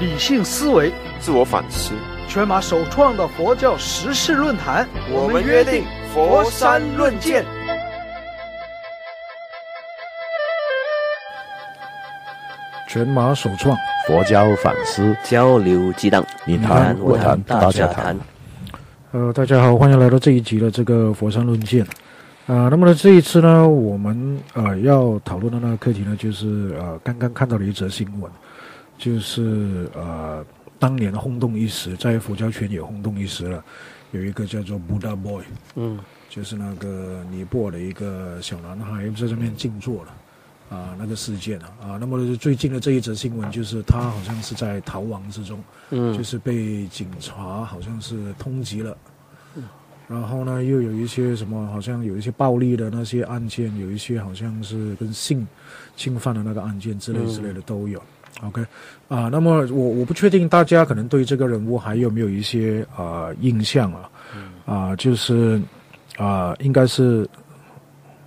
理性思维，自我反思，全马首创的佛教时事论坛，我们约定佛山论剑。全马首创佛教反思交流激荡，你谈我谈大家谈。呃，大家好，欢迎来到这一集的这个佛山论剑。啊，那么呢，这一次呢，我们呃要讨论的那个课题呢，就是呃刚刚看到的一则新闻，就是呃当年轰动一时，在佛教圈也轰动一时了，有一个叫做 Buddha Boy，嗯，就是那个尼泊尔的一个小男孩在这边静坐了。啊，那个事件啊，啊，那么最近的这一则新闻就是他好像是在逃亡之中，嗯，就是被警察好像是通缉了，然后呢，又有一些什么，好像有一些暴力的那些案件，有一些好像是跟性侵犯的那个案件之类之类的都有。OK，啊，那么我我不确定大家可能对这个人物还有没有一些啊印象啊，啊，就是啊，应该是。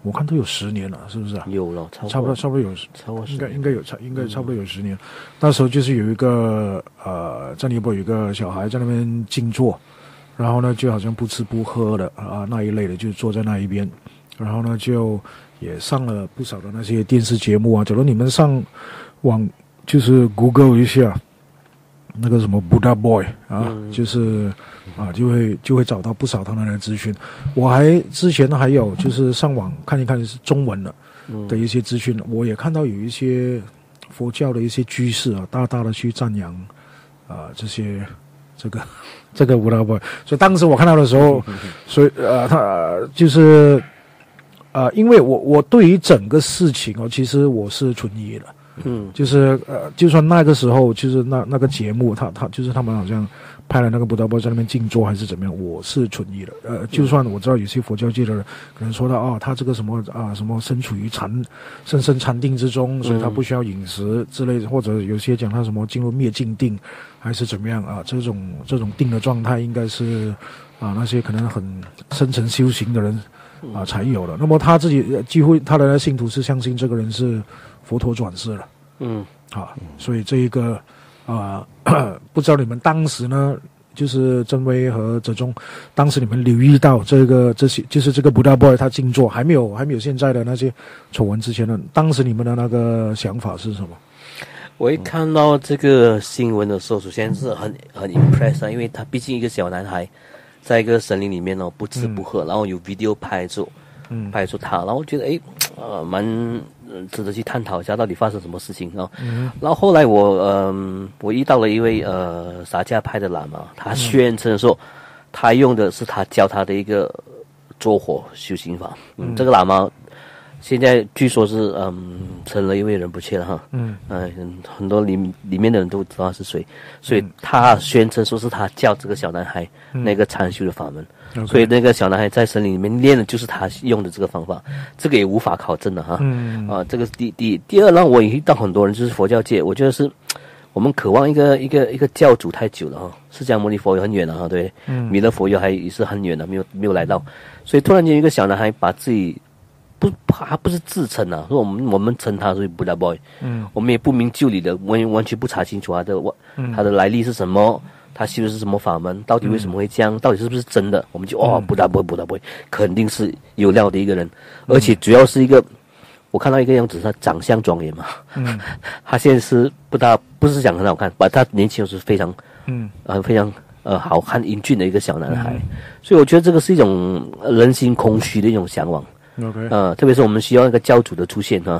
我看都有十年了，是不是啊？有了，差不多，差不多有，超过应该应该有差，应该差不多有十年。那时候就是有一个呃，在尼泊尔有一个小孩在那边静坐，然后呢，就好像不吃不喝的啊那一类的，就坐在那一边，然后呢，就也上了不少的那些电视节目啊。假如你们上网就是 Google 一下。那个什么 Buddha Boy 啊，就是啊，就会就会找到不少他们的资讯。我还之前还有就是上网看一看是中文的的一些资讯，我也看到有一些佛教的一些居士啊，大大的去赞扬啊这些这个这个 Buddha Boy。所以当时我看到的时候，所以呃，他就是啊，因为我我对于整个事情哦，其实我是存疑的。嗯，就是呃，就算那个时候，就是那那个节目，他他就是他们好像拍了那个布达波在那边静坐还是怎么样，我是存疑的。呃，就算我知道有些佛教界的人可能说到啊，他这个什么啊什么身处于禅深深禅定之中，所以他不需要饮食之类的，或者有些讲他什么进入灭尽定还是怎么样啊，这种这种定的状态应该是啊那些可能很深层修行的人啊才有的。那么他自己几乎他的信徒是相信这个人是。佛陀转世了，嗯，啊，所以这一个啊，不知道你们当时呢，就是曾威和泽中，当时你们留意到这个这些，就是这个布达 boy 他静坐，还没有还没有现在的那些丑闻之前呢，当时你们的那个想法是什么？我一看到这个新闻的时候，首先是很很 impress 啊，因为他毕竟一个小男孩，在一个森林里面哦，不吃不喝，然后有 video 拍住，嗯，拍出他，然后觉得哎，呃，蛮。嗯，值得去探讨一下到底发生什么事情啊？嗯，然后后来我嗯，我遇到了一位呃撒迦派的喇嘛，他宣称说，他用的是他教他的一个坐火修行法。嗯，这个喇嘛现在据说是嗯成了一位人不缺了哈。嗯，嗯，很多里里面的人都知道是谁，所以他宣称说是他教这个小男孩那个禅修的法门。所以那个小男孩在森林里面练的就是他用的这个方法，这个也无法考证的哈。嗯啊，这个是第第第二让我也遇到很多人，就是佛教界，我觉得是我们渴望一个一个一个教主太久了哈。释迦牟尼佛也很远了哈，对，弥勒佛也还也是很远的，没有没有来到。所以突然间一个小男孩把自己不他不是自称啊，说我们我们称他是布达 boy，嗯，我们也不明就里的完完全不查清楚他的我他的来历是什么。他修的是什么法门？到底为什么会这样？到底是不是真的？我们就哦，不大不会，不大不会，肯定是有料的一个人，而且主要是一个，我看到一个样子，他长相庄严嘛。嗯，他现在是不大，不是讲很好看，把他年轻时非常，嗯，呃，非常呃好看英俊的一个小男孩。所以我觉得这个是一种人心空虚的一种向往。OK，呃，特别是我们需要一个教主的出现哈。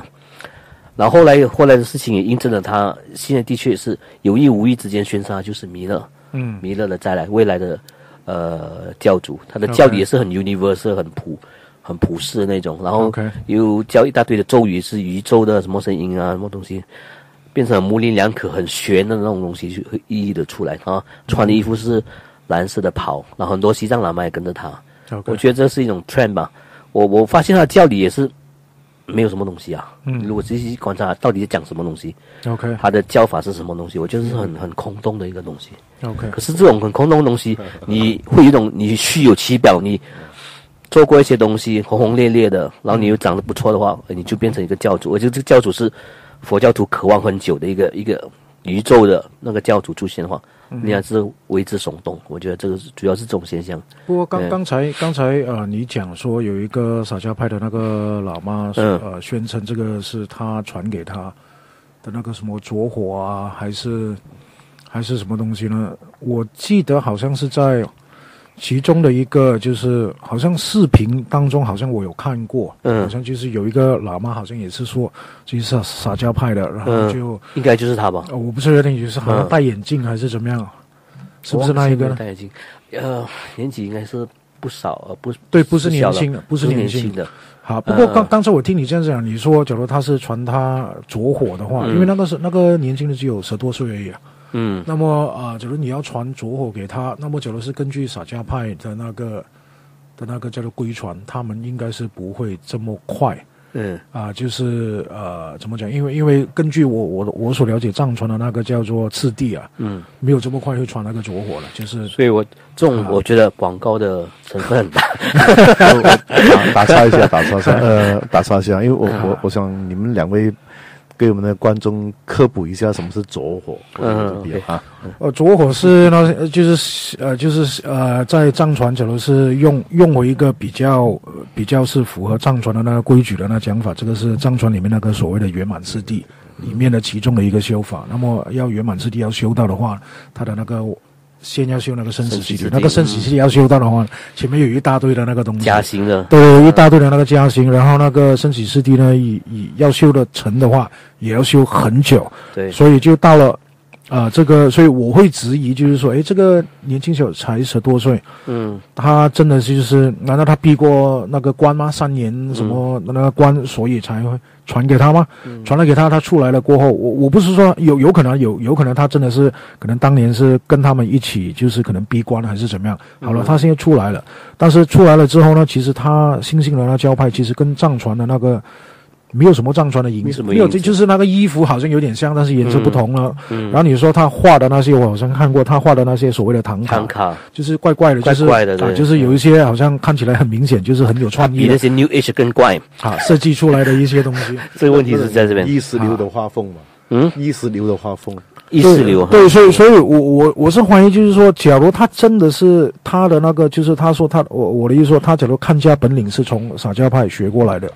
然后后来后来的事情也印证了他现在的确是有意无意之间宣杀就是弥勒。嗯，弥勒的再来，未来的，呃，教主，他的教理也是很 universal，很普，很普世的那种。然后又教一大堆的咒语，是宇宙的什么声音啊，什么东西，变成模棱两可、很玄的那种东西，就会意译的出来啊。穿的衣服是蓝色的袍，然后很多西藏喇嘛也跟着他。我觉得这是一种 trend 吧。我我发现他的教理也是。没有什么东西啊。嗯，如果仔细观察，到底是讲什么东西？OK，他的教法是什么东西？我觉得是很很空洞的一个东西。OK，可是这种很空洞的东西，你会有一种你虚有其表，你做过一些东西轰轰烈烈的，然后你又长得不错的话，你就变成一个教主。我觉得这个教主是佛教徒渴望很久的一个一个宇宙的那个教主出现的话，你还是为之耸动。我觉得这个主要是这种现象。不过刚刚才刚才呃，你讲说有一个撒迦派的那个喇嘛，呃，宣称这个是他传给他的那个什么着火啊，还是还是什么东西呢？我记得好像是在。其中的一个就是，好像视频当中，好像我有看过，嗯，好像就是有一个喇嘛，好像也是说，就是撒迦派的，然后就应该就是他吧？我不是有点就是好像戴眼镜还是怎么样？是不是那一个？戴眼镜，呃，年纪应该是不少，呃，不对，不是年轻的，不是年轻的。好，不过刚刚才我听你这样讲，你说假如他是传他着火的话，因为那个是那个年轻的只有十多岁而已啊。嗯，那么啊，假如你要传着火给他，那么假如是根据洒家派的那个的那个叫做归传，他们应该是不会这么快。嗯，啊，就是呃，怎么讲？因为因为根据我我我所了解藏传的那个叫做次第啊，嗯，没有这么快会传那个着火了。就是，所以我这种我觉得广告的成分很大。打岔一下，打岔一下，呃，打岔一下，因为我我我想你们两位。给我们的观众科普一下什么是着火。嗯，啊，呃，着火是那，就是呃，就是呃，在藏传，假如是用用为一个比较比较是符合藏传的那个规矩的那讲法，这个是藏传里面那个所谓的圆满次第里面的其中的一个修法。那么要圆满之地要修到的话，它的那个。先要修那个生死契那个生死契要修到的话，前面有一大堆的那个东西，加薪的，对，一大堆的那个加薪，然后那个生死四地呢，以以要修的成的话，也要修很久，对，所以就到了。啊，这个，所以我会质疑，就是说，哎，这个年轻小才十多岁，嗯，他真的是就是，难道他避过那个关吗？三年什么那个关，所以才会传给他吗？传了给他，他出来了过后，我我不是说有有可能有有可能他真的是可能当年是跟他们一起，就是可能闭关还是怎么样？好了，他现在出来了，但是出来了之后呢，其实他新兴的那教派其实跟藏传的那个。没有什么藏传的影子，没有，这就是那个衣服好像有点像，但是颜色不同了。然后你说他画的那些，我好像看过他画的那些所谓的唐卡，唐卡就是怪怪的，就是怪的，就是有一些好像看起来很明显，就是很有创意。比那些 New Age 更怪啊，设计出来的一些东西。这个问题是在这边，意识流的画风嘛？嗯，意识流的画风，意识流。对，所以，所以我我我是怀疑，就是说，假如他真的是他的那个，就是他说他，我我的意思说，他假如看家本领是从洒家派学过来的。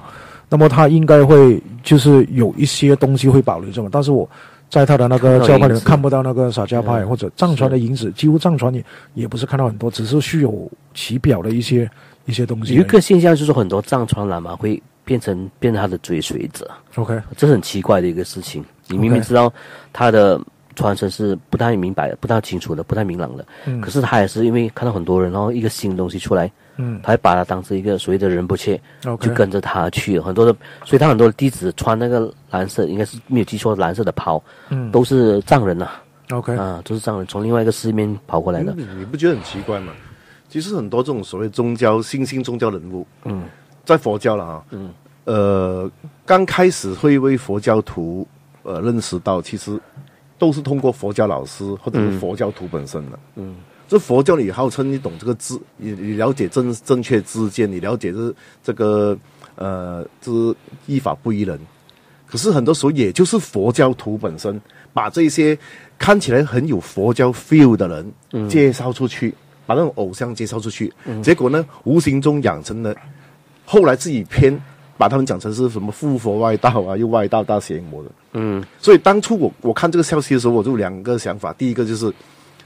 那么他应该会就是有一些东西会保留着嘛，但是我在他的那个教派里面看不到那个洒家派或者藏传的影子，几乎藏传也也不是看到很多，只是虚有其表的一些一些东西。有一个现象就是很多藏传喇嘛会变成变成他的追随者，OK，这是很奇怪的一个事情。你明明知道他的传承是不太明白的、不太清楚的、不太明朗的，可是他也是因为看到很多人，然后一个新的东西出来。嗯，他还把它当成一个所谓的人不切，就跟着他去了很多的，所以他很多的弟子穿那个蓝色，应该是没有记错，蓝色的袍，嗯，都是藏人呐。OK，啊，都是藏人，从另外一个世面跑过来的。你不觉得很奇怪吗？其实很多这种所谓宗教新兴宗教人物，嗯，在佛教了啊，嗯，呃，刚开始会为佛教徒呃认识到，其实都是通过佛教老师或者是佛教徒本身的，嗯。这佛教你号称你懂这个知，你你了解正正确知见，你了解这这个呃，这依法不依人。可是很多时候，也就是佛教徒本身把这些看起来很有佛教 feel 的人介绍出去，把那种偶像介绍出去，结果呢，无形中养成了后来自己偏把他们讲成是什么附佛外道啊，又外道大邪魔的。嗯，所以当初我我看这个消息的时候，我就两个想法，第一个就是。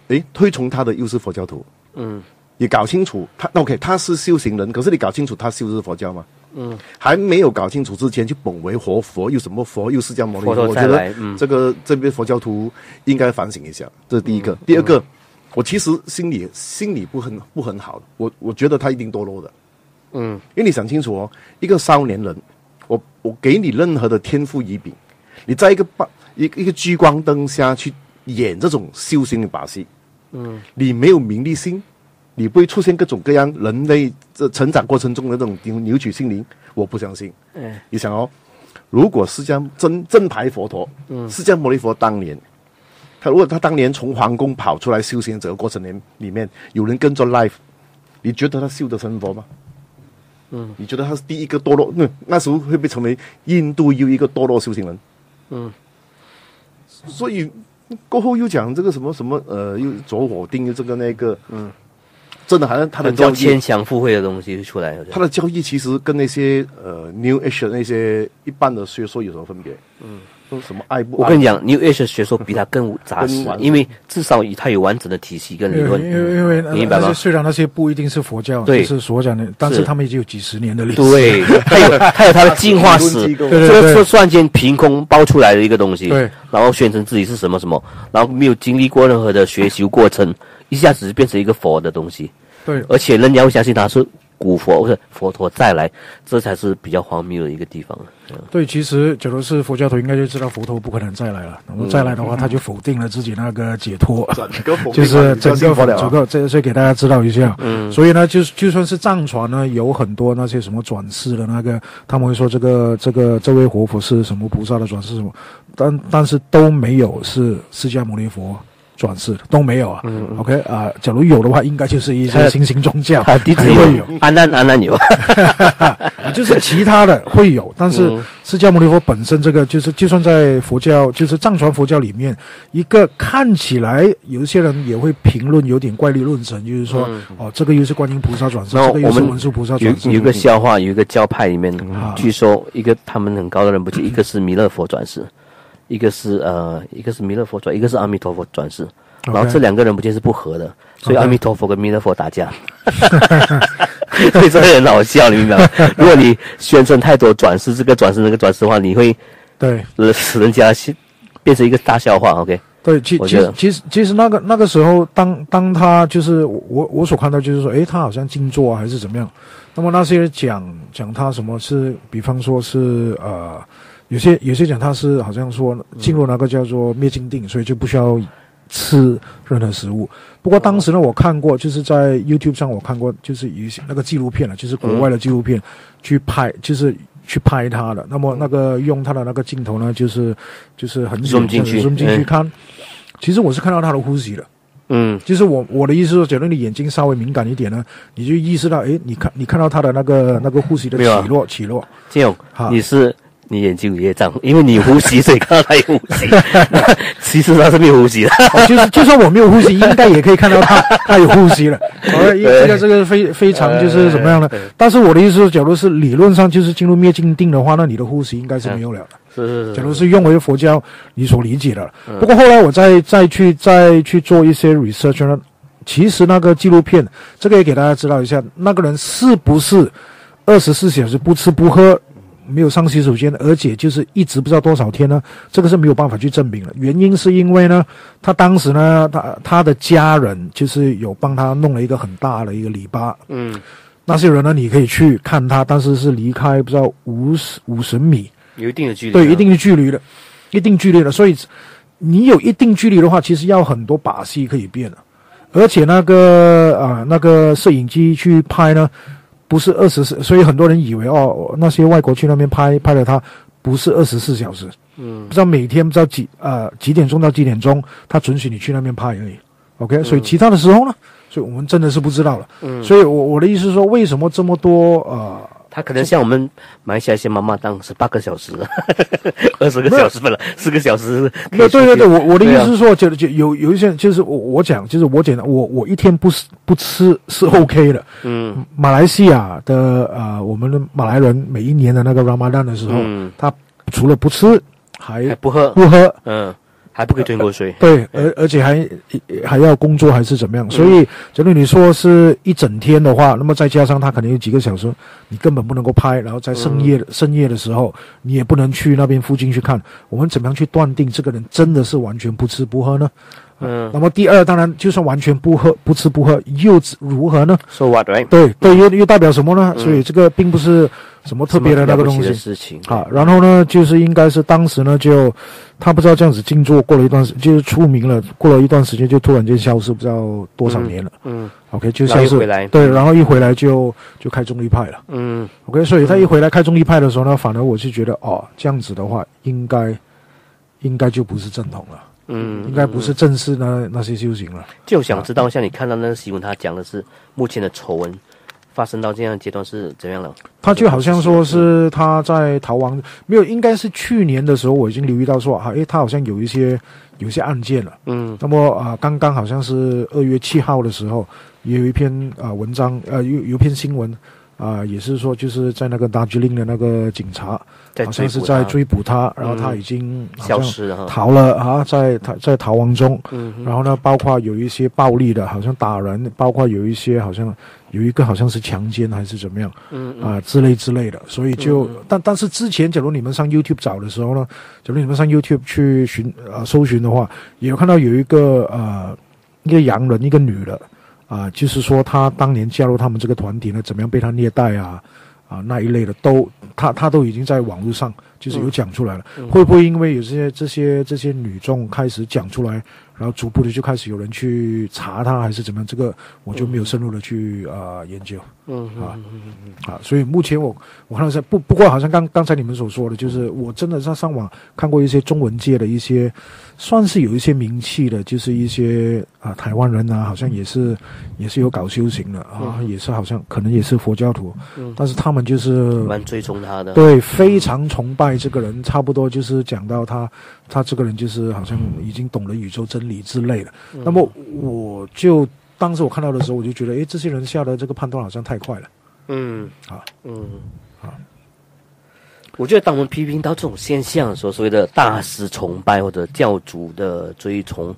诶，推崇他的又是佛教徒，嗯，你搞清楚他，OK，他是修行人，可是你搞清楚他修的是佛教吗？嗯，还没有搞清楚之前就本为活佛，又什么佛，又释迦牟尼佛，我觉得这个这边佛教徒应该反省一下，这是第一个。第二个，我其实心里心里不很不很好，我我觉得他一定堕落的，嗯，因为你想清楚哦，一个少年人，我我给你任何的天赋异禀，你在一个把一一个聚光灯下去演这种修行的把戏。嗯，你没有名利心，你不会出现各种各样人类这成长过程中的这种扭扭曲心灵。我不相信。嗯，你想哦，如果释迦真正牌佛陀，嗯，释迦牟尼佛当年，他如果他当年从皇宫跑出来修行这个过程里里面有人跟着 life，你觉得他修得成佛吗？嗯，你觉得他是第一个堕落？那那时候会被成为印度又一个堕落修行人？嗯，所以。过后又讲这个什么什么呃，又走火定又这个那个，嗯，真的好像他的很多教义牵强附会的东西就出来了。他的交易其实跟那些呃 New Age 的那些一般的学说有什么分别？嗯，说什么爱不爱？我跟你讲，New Age 学说比它更扎实 因为至少它有完整的体系跟理论。因为因为明白吗？虽然那些不一定是佛教，对。就是所讲的，但是是。他们已经有几十年的历史。对，它有 它有它的进化史。这个是突然间凭空爆出来的一个东西，对，然后宣称自己是什么什么，然后没有经历过任何的学习过程，一下子就变成一个佛的东西，对。而且人家会相信他是古佛不是佛陀再来，这才是比较荒谬的一个地方。对，其实假如是佛教徒，应该就知道佛陀不可能再来了。那么再来的话，他就否定了自己那个解脱。整个 就是整个佛了啊整个，这所以给大家知道一下。嗯，所以呢，就就算是藏传呢，有很多那些什么转世的那个，他们会说这个这个这位活佛是什么菩萨的转世什么，但但是都没有是释迦牟尼佛转世的，都没有啊。OK 啊、假如有的话，应该就是一些他新兴宗教他弟子会有。安南安南有，啊 就是其他的会有，但是嗯。释迦牟尼佛本身这个就是，就算在佛教，就是藏传佛教里面，一个看起来有一些人也会评论有点怪力论神，就是说，哦，这个又是观音菩萨转世，这个又是文殊菩萨转世，有一个笑话，有一个教派里面啊，据说一个他们很高的人不就，一个是弥勒佛转世，一个是呃，一个是弥勒佛转，一个是阿弥陀佛转世。然后这两个人不见是不合的，所以阿弥陀佛跟弥勒佛打架，所以这个很好笑，你明白吗？如果你宣称太多转世，这个转世那个转世的话，你会对呃使人家是变成一个大笑话。OK，对，其其实其实其实那个那个时候，当当他就是我我所看到就是说，诶，他好像静坐啊，还是怎么样？那么那些讲讲他什么是，比方说是呃，有些有些讲他是好像说进入那个叫做灭尽定，所以就不需要吃任何食物。不过当时呢，我看过，就是在 YouTube 上我看过，就是有一些那个纪录片了，就是国外的纪录片，去拍就是。去拍他的，那么那个用他的那个镜头呢，就是就是很 Zoom 进去 zoom 进去嗯看。其实我是看到他的呼吸的，嗯，就是我我的意思是说，假如你眼睛稍微敏感一点呢，你就意识到，哎，你看你看到他的那个那个呼吸的起落起落，金勇好，你是你眼睛有业障，因为你呼吸，所以看到他有呼吸，其实他是没有呼吸的。哦，就是就算我没有呼吸，应该也可以看到他 他有呼吸了。好了，因为这个这个非非常就是怎么样呢？但是我的意思是，假如是理论上就是进入灭尽定的话，那你的呼吸应该是没有了的。是是假如是用为佛教你所理解的，不过后来我再再去再去做一些 research 呢，其实那个纪录片，这个也给大家知道一下，那个人是不是二十四小时不吃不喝，没有上洗手间，而且就是一直不知道多少天呢？这个是没有办法去证明的。原因是因为呢，他当时呢，他他的家人就是有帮他弄了一个很大的一个篱笆，嗯，那些人呢，你可以去看他，但是是离开不知道五十五十米。有一定的距离。对，一定的距离的，一定距离的。所以你有一定距离的话，其实要很多把戏可以变的。而且那个啊、那个摄影机去拍呢，不是二十四，所以很多人以为哦，那些外国去那边拍拍了他不是二十四小时，嗯。不知道每天不知道几呃几点钟到几点钟，他准许你去那边拍而已。OK，所以其他的时候呢，所以我们真的是不知道了。嗯，所以我我的意思是说，为什么这么多呃他可能像我们马来西亚一些妈妈档十八个小时，二十个小时不了，四个小时对。对对对，我我的意思是说，就就有有一些人就是我我讲就是我简单，我我一天不吃不吃是 OK 的。嗯。马来西亚的呃，我们的马来人每一年的那个 Ramadan 的时候，嗯，他除了不吃，还还不喝，不喝，嗯，还不可以吞口水。对，而而且还还要工作还是怎么样？所以，假如你说是一整天的话，那么再加上他可能有几个小时，你根本不能够拍，然后在深夜、深夜的时候，你也不能去那边附近去看。我们怎么样去断定这个人真的是完全不吃不喝呢？嗯那么第二，当然就算完全不喝不吃不喝，又如何呢？，So what right？对对，又又代表什么呢？所以这个并不是什么特别的那个东西。事情啊，然后呢，就是应该是当时呢，就他不知道这样子静坐，过了一段时，就是出名了，过了一段时间就突然间消失，不知道多少年了。嗯 OK，就消失回来对，然后一回来就就开中立派了。嗯 OK，所以他一回来开中立派的时候呢，反而我是觉得哦，这样子的话，应该应该就不是正统了，嗯，应该不是正式那那些修行了。就想知道，像你看到那个新闻，他讲的是目前的丑闻发生到这样阶段是怎样了？他就好像说是他在逃亡，没有，应该是去年的时候我已经留意到说啊，诶，他好像有一些有一些案件了。嗯那么啊、刚刚好像是二月七号的时候，也有一篇啊、文章，呃，有有一篇新闻啊、也是说就是在那个达吉林的那个警察，好像是在追捕他，然后他嗯已经好消像失了。逃了啊，在他在逃亡中。嗯，然后呢，包括有一些暴力的，好像打人，包括有一些好像有一个好像是强奸还是怎么样嗯啊、之类之类的，所以就、嗯但但是之前，假如你们上 YouTube 找的时候呢，假如你们上 YouTube 去寻呃搜寻的话，也有看到有一个呃一个洋人，一个女的啊、就是说他当年加入他们这个团体呢，怎么样被他虐待啊啊那一类的，都他他都已经在网络上就是有讲出来了。嗯会不会因为有这些这些这些女众开始讲出来，然后逐步的就开始有人去查他，还是怎么样？这个我就没有深入的去啊、呃研究嗯啊嗯哼嗯啊。所以目前我我看到是不不过好像刚刚才你们所说的，就是我真的在上网看过一些中文界的一些算是有一些名气的，就是一些啊台湾人啊，好像也是也是有搞修行的啊，也是好像可能也是佛教徒，嗯但是他们就是蛮追崇他的。对，非常崇拜这个人，差不多就是讲到他，他这个人就是好像已经懂了宇宙真理之类的。嗯那么我就当时我看到的时候，我就觉得，哎，这些人下的这个判断好像太快了。嗯啊嗯啊我觉得当我们批评到这种现象的时候，所谓的大师崇拜或者教主的追崇，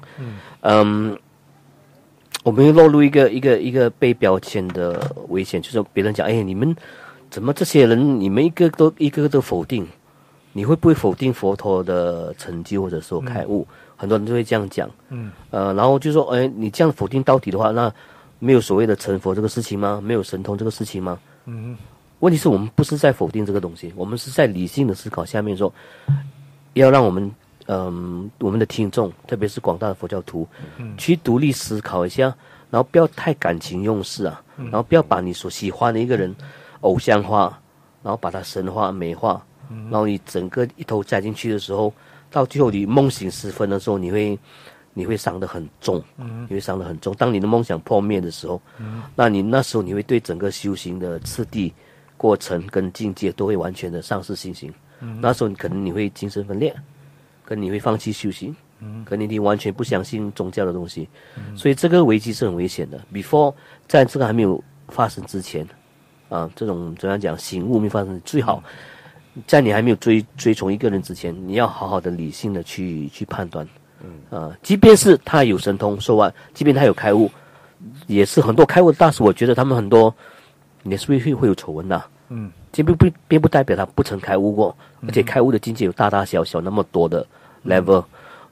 嗯我们又落入一个一个一个被标签的危险，就是别人讲，哎，你们怎么这些人，你们一个都一个个都否定，你会不会否定佛陀的成就或者说开悟？很多人就会这样讲，嗯，呃，然后就说，哎，你这样否定到底的话，那没有所谓的成佛这个事情吗？没有神通这个事情吗？嗯问题是我们不是在否定这个东西，我们是在理性的思考下面说，要让我们嗯、我们的听众，特别是广大的佛教徒，去独立思考一下，然后不要太感情用事啊，然后不要把你所喜欢的一个人偶像化，然后把它神化美化，然后你整个一头栽进去的时候，到最后你梦醒时分的时候，你会你会伤得很重，你会伤得很重。当你的梦想破灭的时候，那你那时候你会对整个修行的次第、过程跟境界都会完全的丧失信心。那时候你可能你会精神分裂，跟你会放弃修行，可能你完全不相信宗教的东西。所以这个危机是很危险的。Before 在这个还没有发生之前，啊，这种怎样讲醒悟没发生，最好在你还没有追追从一个人之前，你要好好的理性的去去判断。嗯啊，即便是他有神通说完，即便他有开悟，也是很多开悟的大师，我觉得他们很多也是会会会有丑闻的。嗯，这并不并不代表他不曾开悟过，而且开悟的境界有大大小小那么多的 level，、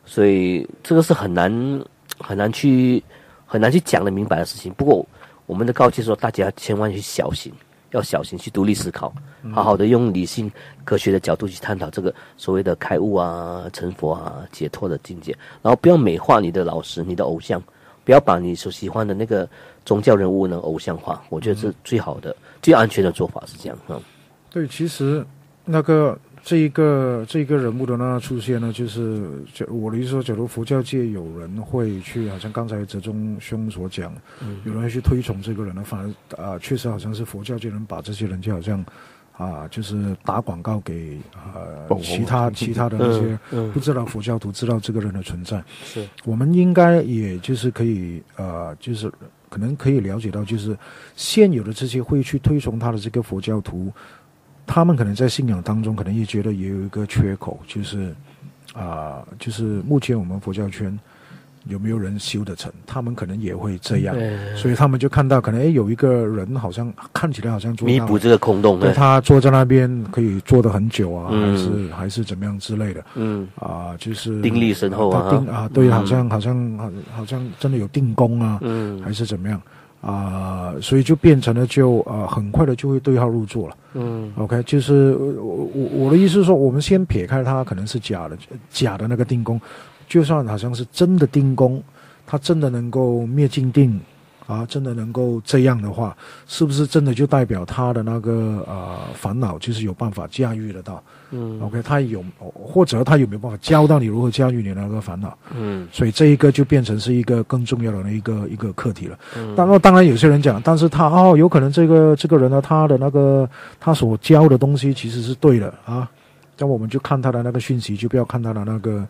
所以这个是很难很难去很难去讲的明白的事情。不过我们的告诫说，大家千万去小心，要小心去独立思考，好好的用理性科学的角度去探讨这个所谓的开悟啊、成佛啊、解脱的境界，然后不要美化你的老师、你的偶像，不要把你所喜欢的那个宗教人物呢偶像化。我觉得是最好的、最安全的做法是这样嗯。对，其实那个这一个这一个人物的那出现呢，就是就我的意思说，假如佛教界有人会去，好像刚才哲中兄所讲，有人会去推崇这个人呢，反而啊、确实好像是佛教界人把这些人就好像啊、就是打广告给呃其他其他的那些嗯嗯。不知道佛教徒知道这个人的存在。是，我们应该也就是可以呃，就是可能可以了解到，就是现有的这些会去推崇他的这个佛教徒，他们可能在信仰当中，可能也觉得也有一个缺口，就是啊、就是目前我们佛教圈有没有人修得成，他们可能也会这样，对。所以他们就看到可能哎有一个人好像看起来好像做弥补这个空洞。他坐在那边可以坐得很久啊，嗯。还是还是怎么样之类的。嗯。啊，就是定力深厚啊。啊，对，嗯。好像好像好好像真的有定功啊，嗯。还是怎么样啊？所以就变成了就啊，很快的就会对号入座了。嗯 OK，就是呃我我我的意思是说，我们先撇开它可能是假的，假的那个定功，就算好像是真的定功，它真的能够灭尽定啊，真的能够这样的话，是不是真的就代表他的那个呃烦恼就是有办法驾驭得到？嗯，OK，他有或者他有没有办法教到你如何驾驭你那个烦恼？嗯所以这一个就变成是一个更重要的一个一个课题了。嗯当然，当然有些人讲，但是他哦，有可能这个这个人呢，他的那个他所教的东西其实是对的啊。那我们就看他的那个讯息，就不要看他的那个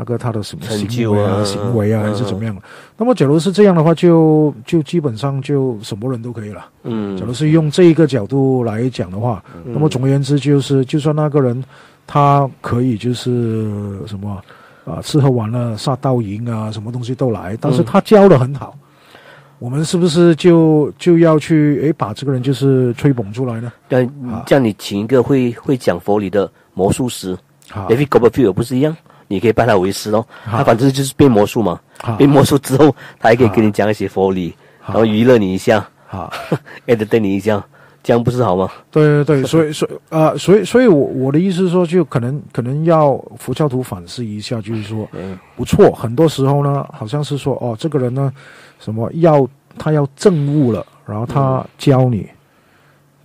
那个他的什么成行为啊、就啊行为啊，嗯还是怎么样。那么，假如是这样的话，就就基本上就什么人都可以了。嗯假如是用这一个角度来讲的话，嗯那么总而言之，就是就算那个人他可以就是什么啊，吃喝玩乐、杀盗淫啊，什么东西都来，但是嗯他教的很好，我们是不是就就要去诶把这个人就是吹捧出来呢？这样啊这样你请一个会会讲佛理的魔术师好，，David Copperfield 不是一样？你可以拜他为师咯。他反正就是变魔术嘛，变魔术之后，他还可以跟你讲一些佛理，然后娱乐你一下好，，entertain 你一下，这样不是好吗？对对对，所以所以啊、所以所以我我的意思是说，就可能可能要佛教徒反思一下，就是说，嗯。不错，很多时候呢，好像是说哦，这个人呢，什么要他要证悟了，然后他教你，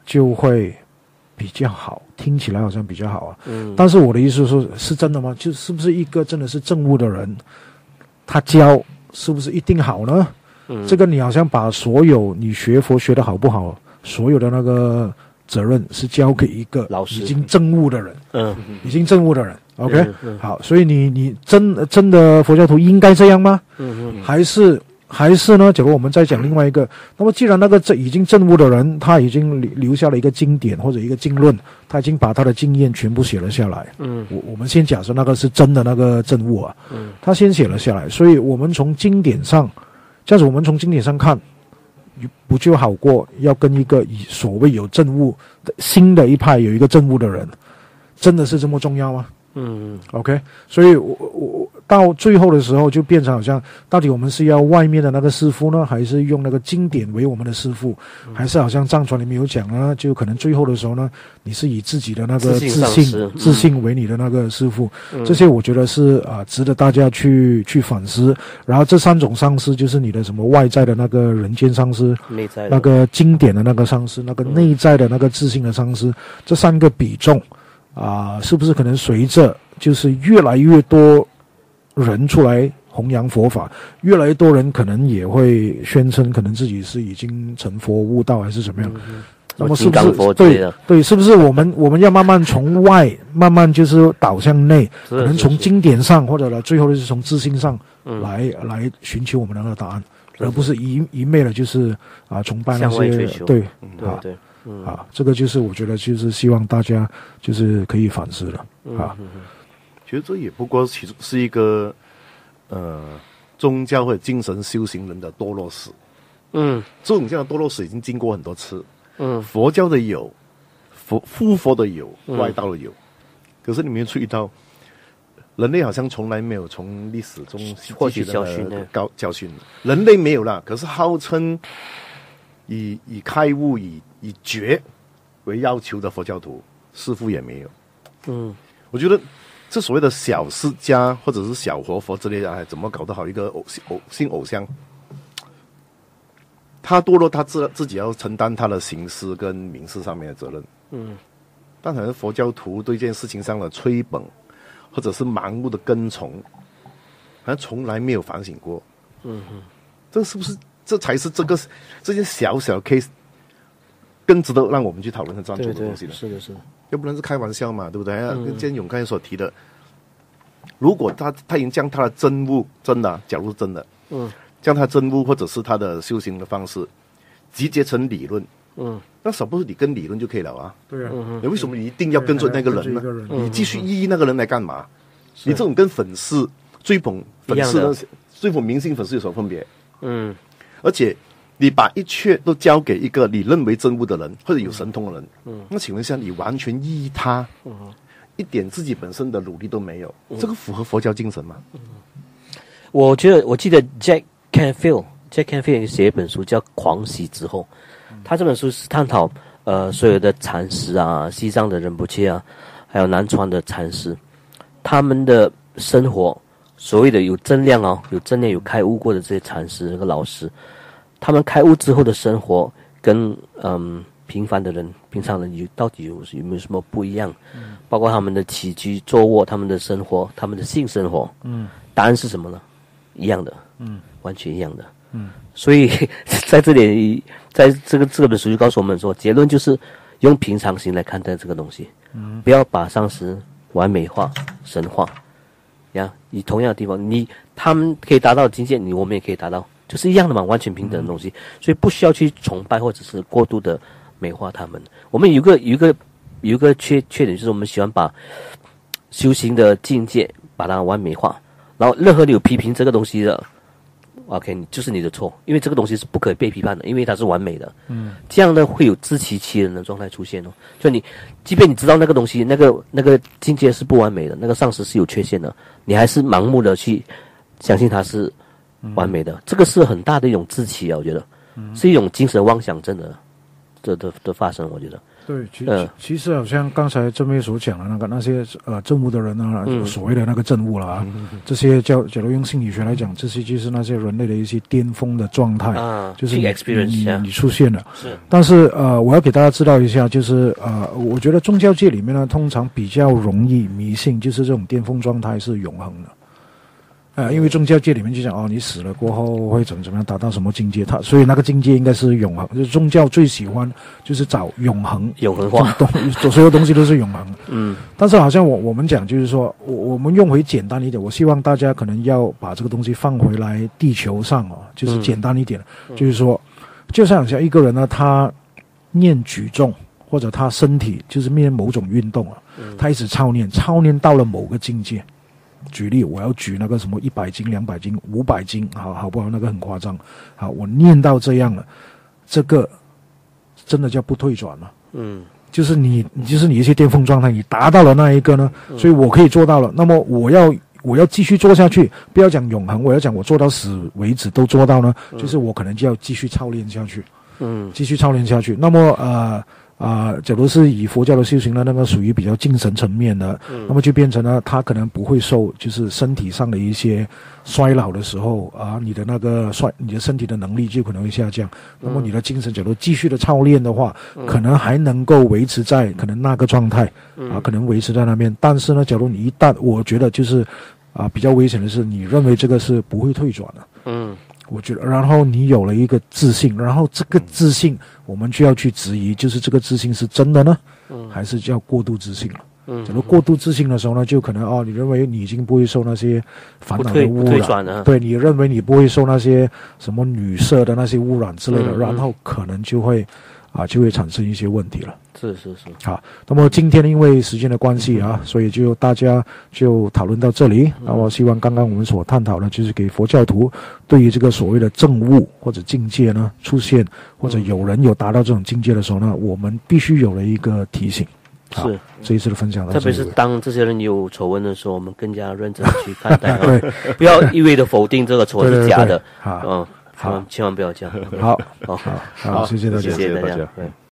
就会比较好，听起来好像比较好啊。嗯但是我的意思是说，是真的吗？就是不是一个真的是政务的人，他教是不是一定好呢？嗯这个你好像把所有你学佛学的好不好，所有的那个责任是交给一个老师已经政务的人，嗯已经政务的人。OK，、好，所以你你真真的佛教徒应该这样吗？嗯嗯还是还是呢？假如我们再讲另外一个，那么既然那个这已经证悟的人，他已经留留下了一个经典或者一个经论，他已经把他的经验全部写了下来。嗯我我们先假设那个是真的那个证悟啊，嗯他先写了下来，所以我们从经典上，这样子我们从经典上看，不就好过要跟一个以所谓有证悟的新的一派有一个证悟的人，真的是这么重要吗嗯？OK，所以我我我到最后的时候就变成好像，到底我们是要外面的那个师傅呢，还是用那个经典为我们的师傅，还是好像藏传里面有讲呢？就可能最后的时候呢，你是以自己的那个自信自信为你的那个师傅。嗯这些我觉得是啊、值得大家去去反思。然后这三种上司就是你的什么外在的那个人间上司，内在那个经典的那个上司，那个内在的那个自信的上司，这三个比重啊、是不是可能随着就是越来越多人出来弘扬佛法，越来越多人可能也会宣称可能自己是已经成佛悟道还是怎么样？那么是不是对对？是不是我们我们要慢慢从外慢慢就是导向内，可能从经典上或者呢最后就是从自信上嗯。来、来寻求我们的那个答案，而不是。一一昧的就是啊崇拜那些对啊对啊，这个就是我觉得就是希望大家就是可以反思了嗯啊。嗯嗯其实这也不过其实是一个呃宗教或者精神修行人的堕落史。嗯这种这样的堕落史已经经过很多次，嗯佛教的有，佛复佛的有，嗯外道的有。可是你没有注意到，人类好像从来没有从历史中获取教训呢高教训。人类没有啦，可是号称以以开悟、以以觉为要求的佛教徒，似乎也没有。嗯我觉得这所谓的小释迦或者是小活佛之类的，哎，怎么搞得好一个偶偶新偶像？他堕落，他自自己要承担他的行事跟民事上面的责任。嗯但可能佛教徒对这件事情上的吹捧，或者是盲目的跟从，好像从来没有反省过。嗯哼这是不是这才是这个这件小小 case 更值得让我们去讨论和专注的东西呢？是的是的要不然是开玩笑嘛，对不对？嗯跟建勇刚才所提的，如果他他已经将他的真悟真的啊，假如是真的，嗯将他真悟或者是他的修行的方式集结成理论，嗯那少不是你跟理论就可以了啊？对啊，嗯你为什么你一定要跟着那个人呢？你继续依依那个人来干嘛？你这种跟粉丝追捧粉丝的追捧明星粉丝有什么分别？嗯而且你把一切都交给一个你认为真悟的人或者有神通的人，嗯。那请问一下，你完全依他，一点自己本身的努力都没有，嗯。这个符合佛教精神吗？我觉得我记得 Jack Canfield Jack Canfield 写一本书叫《狂喜之后》，他这本书是探讨呃所有的禅师啊，西藏的仁波切啊，还有南传的禅师，他们的生活所谓的有正量哦，有正量有开悟过的这些禅师和老师，他们开悟之后的生活跟嗯平凡的人、平常人有到底有有没有什么不一样？嗯，包括他们的起居坐卧、他们的生活、他们的性生活，嗯，答案是什么呢？一样的，嗯，完全一样的，嗯，所以 在这里，在这个这本书就告诉我们说，结论就是用平常心来看待这个东西，嗯，不要把上司完美化、神化，呀，以同样的地方，你他们可以达到境界，你我们也可以达到，就是一样的嘛，完全平等的东西，所以不需要去崇拜或者是过度的美化他们。我们有个有一个有一个缺缺点，就是我们喜欢把修行的境界把它完美化。然后，任何你有批评这个东西的，OK，你就是你的错，因为这个东西是不可以被批判的，因为它是完美的。嗯，这样呢会有自欺欺人的状态出现哦。就你，即便你知道那个东西，那个那个境界是不完美的，那个上司是有缺陷的，你还是盲目的去相信他是完美的，这个是很大的一种志气啊，我觉得，是一种精神妄想症的的的的发生，我觉得。对，其实其实好像刚才正面所讲的那个那些呃政务的人啊，所谓的那个政务了啊，这些叫假如用心理学来讲，这些就是那些人类的一些巅峰的状态啊，就是你你你出现了。是，但是呃，我要给大家知道一下，就是呃，我觉得宗教界里面呢，通常比较容易迷信，就是这种巅峰状态是永恒的。呃，因为宗教界里面就讲哦，你死了过后会怎么怎么样，达到什么境界？他所以那个境界应该是永恒。就是宗教最喜欢就是找永恒，永恒化东，所有东西都是永恒。嗯。但是好像我我们讲就是说，我我们用回简单一点，我希望大家可能要把这个东西放回来地球上哦，就是简单一点，就是说，就像像一个人呢，他念举重或者他身体就是面某种运动啊，他一直操练，操练到了某个境界。举例，我要举那个什么一百斤、两百斤、五百斤，好好不好？那个很夸张。好，我念到这样了，这个真的叫不退转了。嗯，就是你，就是你一些巅峰状态，你达到了那一个呢，所以我可以做到了。那么我要我要继续做下去，不要讲永恒，我要讲我做到死为止都做到呢，就是我可能就要继续操练下去。嗯，继续操练下去。那么呃。啊，假如是以佛教的修行呢，那么属于比较精神层面的，那么就变成了他可能不会受，就是身体上的一些衰老的时候啊，你的那个衰，你的身体的能力就可能会下降。那么你的精神假如继续的操练的话，可能还能够维持在可能那个状态啊，可能维持在那边。但是呢，假如你一旦，我觉得就是啊，比较危险的是，你认为这个是不会退转的。嗯。我觉得，然后你有了一个自信，然后这个自信，我们就要去质疑，就是这个自信是真的呢，还是叫过度自信了？嗯，假如过度自信的时候呢，就可能哦，你认为你已经不会受那些烦恼的污染，对你认为你不会受那些什么女色的那些污染之类的，然后可能就会啊，就会产生一些问题了。是是是，好。那么今天因为时间的关系啊，所以就大家就讨论到这里。那么希望刚刚我们所探讨的，就是给佛教徒对于这个所谓的正悟或者境界呢出现，或者有人有达到这种境界的时候呢，我们必须有了一个提醒。是这一次的分享，特别是当这些人有丑闻的时候，我们更加认真去看待，对，不要一味的否定这个丑闻是假的。好，千万，千万不要这样。好，好，好，谢谢大家，谢谢大家。